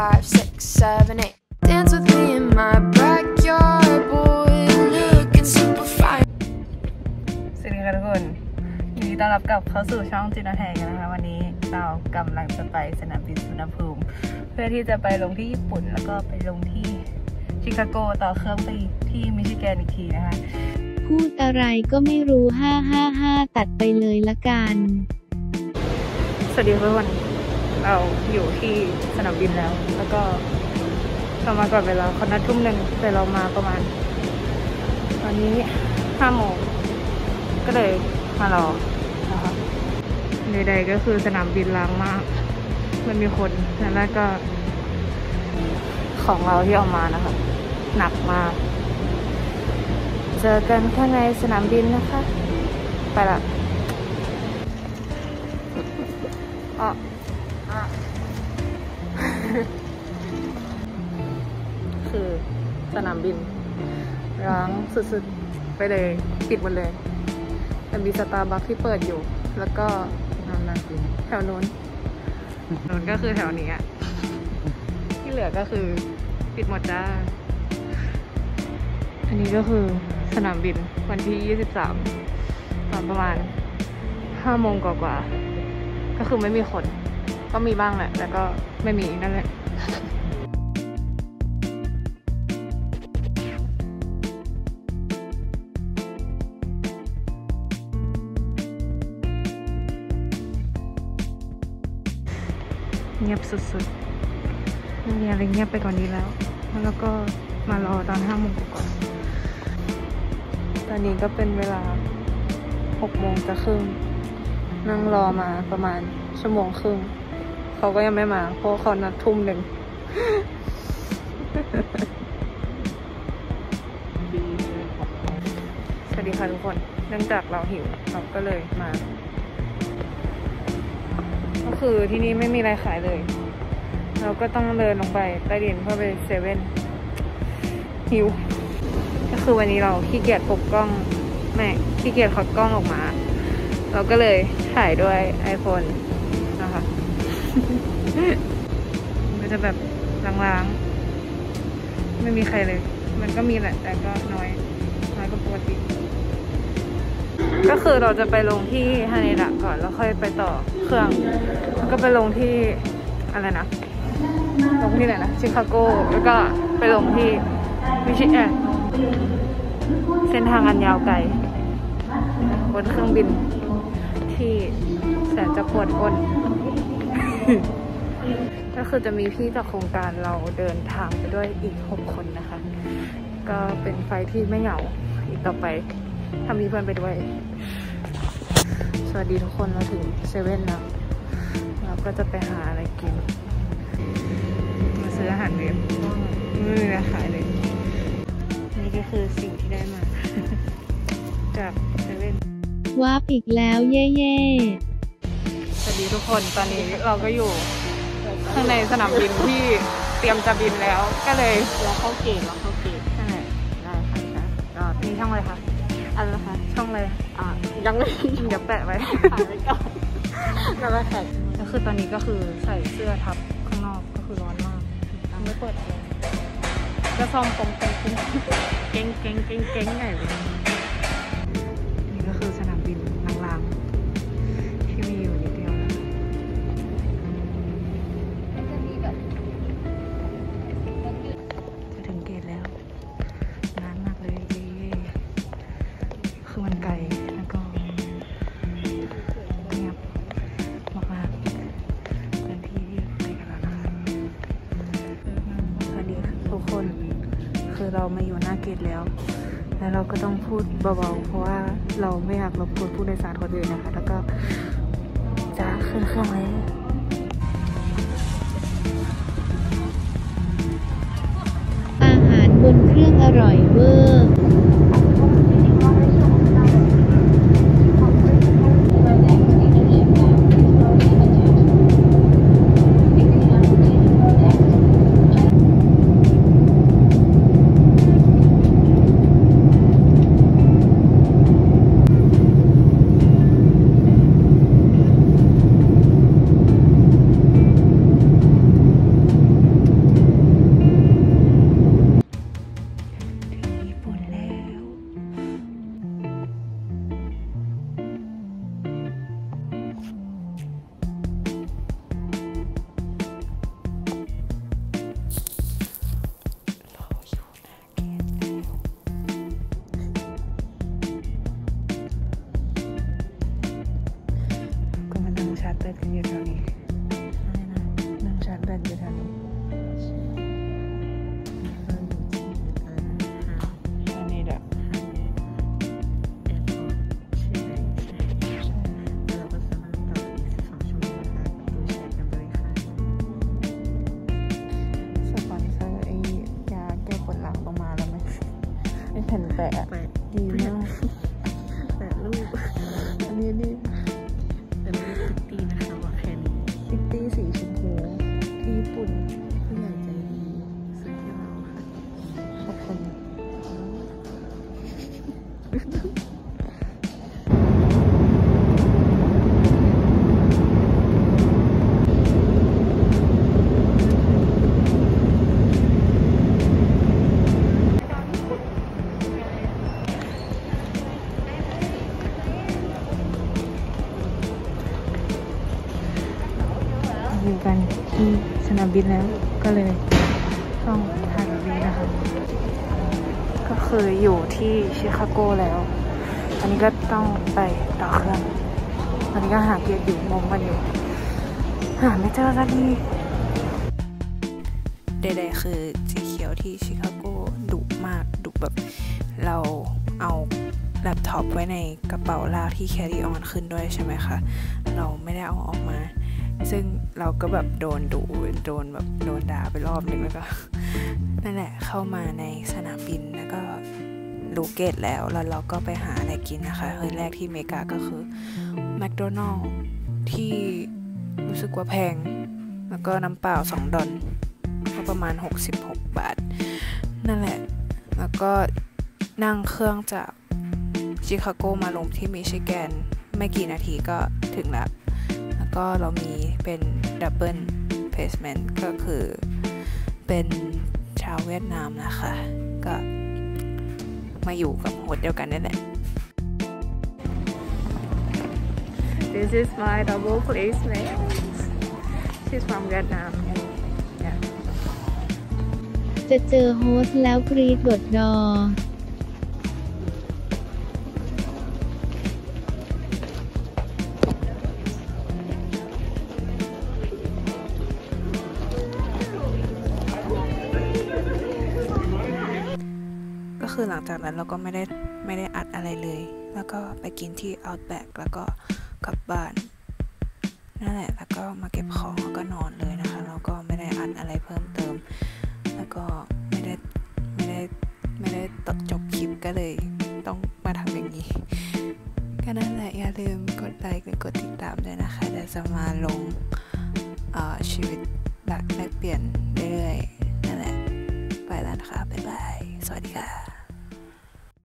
five, six, seven, eight. Dance with me in my backyard, boy. Looking super fine. สวัสดีค่ะทุกคนยินดีต้อนรับกลับเข้าสู่ช่องจินาแทงนะคะ วันนี้เรากำลังจะไปสนามบินสุวรรณภูมิ เพื่อที่จะไปลงที่ญี่ปุ่นแล้วก็ไปลงที่ชิคาโกต่อเครื่องไปที่มิชิแกนอีกทีนะคะ พูดอะไรก็ไม่รู้ห้าห้าห้าตัดไปเลยละกัน สวัสดีทุกคน เราอยู่ที่สนามบินแล้ว แล้วก็เรามาก่อนเวลาเขานัดทุ่มหนึ่งแต่เรามาประมาณ ตอนนี้ห้าโมงก็เลยมารอนะคะใดๆก็คือสนามบินล้างมาก มันมีคนแล้วแรกก็ ของเราที่เอามานะคะ หนักมาก เจอกันข้างในสนามบินนะคะ ไปละอ๋ สนามบิน ร้างสุดๆ ไปเลยปิดหมดเลย แต่มีสตาร์บัคที่เปิดอยู่ แล้วก็น้ำน่ากินแถวนู้นนู้นก็คือแถวนี้อะที่เหลือก็คือปิดหมดจ้า อันนี้ก็คือสนามบินวันที่ 23ตอนประมาณ5โมงกว่าๆก็คือไม่มีคน ก็มีบ้างแหละแต่ก็ไม่มีนั่นแหละ เงียบสุดๆไม่มีอะไรเงียบไปกว่อนนี้แล้ว แล้วก็มารอตอนห้าโมงกว่าตอนนี้ก็เป็นเวลาหกโมงจะครึ่งนั่งรอมาประมาณชั่วโมงครึ่งเขาก็ยังไม่มา เพราะเขานัดทุ่มหนึ่งสวัสดีค่ะทุกคน เนื่องจากเราหิว เราก็เลยมา ก็คือที่นี่ไม่มีอะไรขายเลย เราก็ต้องเดินลงไปใต้ดินเพื่อไปเซเว่นหิว ก็คือวันนี้เราขี้เกียจปกกล้องแม่ขี้เกียจขอดกล้องออกมา เราก็เลยถ่ายด้วย iPhone นะคะมันจะแบบล้างๆ ไม่มีใครเลย มันก็มีแหละแต่ก็น้อยน้อยกว่าปกติ ก็คือเราจะไปลงที่ฮาเนดะก่อนแล้วค่อยไปต่อเครื่องแล้วก็ไปลงที่อะไรนะลงที่ไหนนะชิคาโกแล้วก็ไปลงที่มิชิแอนเส้นทางอันยาวไกลบนเครื่องบินที่แสนจะปวดก้นก็คือจะมีพี่จากโครงการเราเดินทางไปด้วยอีกหกคนนะคะ ก็เป็นไฟที่ไม่เหงาอีกต่อไป ถ้ามีเพื่อนไปด้วย สวัสดีทุกคนเราถึงเซเว่นแล้วเราก็จะไปหาอะไรกิน มาซื้ออาหารเว็บไม่มีอะไรขายเลย นี่ก็คือสิ่งที่ได้มา จากเซเว่นวาร์ปอีกแล้วเย่เย่สวัสดีทุกคนตอนนี้เราก็อยู่ข้างในสนามบินที่เตรียมจะบินแล้วก็เลยเราเข้าเกมเราเข้าเกมใช่ได้ค่ะค่ะก็มีช่องอะไรคะ อันนะคะช่องอะไรอ่ายังไม่เดี๋ยวแปะไว้ถ่ายไว้ก่อนแล้วก็แท็กก็คือตอนนี้ก็คือใส่เสื้อทับข้างนอกก็คือร้อนมากไม่เปิดเลยก็ซ่อมปงเต็งเก่งเก่งเก่งเก่งใหญ่เลย กคน คือเรามาอยู่หน้าเกตแล้ว แล้วเราก็ต้องพูดเบาๆ เพราะว่าเราไม่อยากรบกวนผู้โดยสารคนอื่นนะคะ แล้วก็จะขึ้นเครื่องแล้วอาหารบนเครื่องอร่อยเวอร์ แอยู่กันที่สนามบินแล้วก็เลยต้องถ่ายแบบนี้นะคะ ก็คืออยู่ที่ชิคาโกแล้ว อันนี้ก็ต้องไปต่อเครื่องอันนี้ก็หาเกียร์อยู่งงกันอยู่ หาไม่เจอสักทีใดๆคือสีเขียวที่ชิคาโกดุมากดุแบบ เราเอาแล็ปท็อปไว้ในกระเป๋าลากที่ carry on ขึ้นด้วยใช่ไหมคะ เราไม่ได้เอาออกมา ซึ่งเราก็แบบโดนดุโดนแบบโดนด่าไปรอบนึงแล้วก็นั่นแหละเข้ามาในสนามบินแล้วก็รูเกตแล้วแล้วเราก็ไปหาอะไรกินนะคะเฮ้ยแรกที่อเมริกาก็คือแมคโดนัลล์ที่รู้สึกว่าแพง แล้วก็น้ำเปล่า 2 ดอลก็ประมาณ 66 บาท นั่นแหละ แล้วก็นั่งเครื่องจากชิคาโกมาลงที่มิชิแกน ไม่กี่นาทีก็ถึงแล้ว ก็เรามีเป็น double placement ก็คือเป็นชาวเวียดนามนะคะ ก็มาอยู่กับ host เดียวกันนี่แหละ This is my double placement She's from Vietnam yeah จะเจอโฮสต์แล้วกรีดดดดอ คือหลังจากนั้นเราก็ไม่ได้ไม่ได้อัดอะไรเลย แล้วก็ไปกินที่ Outback แล้วก็กลับบ้านนั่นแหละ แล้วก็มาเก็บของแล้วก็นอนเลยนะคะ แล้วก็ไม่ได้อัดอะไรเพิ่มเติม แล้วก็ไม่ได้ไม่ได้ไม่ได้ตัดจบคลิปก็เลยต้องมาทำอย่างนี้ ก็นั่นแหละอย่าลืมกดไลค์กดติดตามด้วยนะคะเดี๋ยวจะมาลงชีวิตแบบแลกเปลี่ยนเรื่อยๆนั่นแหละ ไปแล้วนะคะบ๊ายบาย สวัสดีค่ะ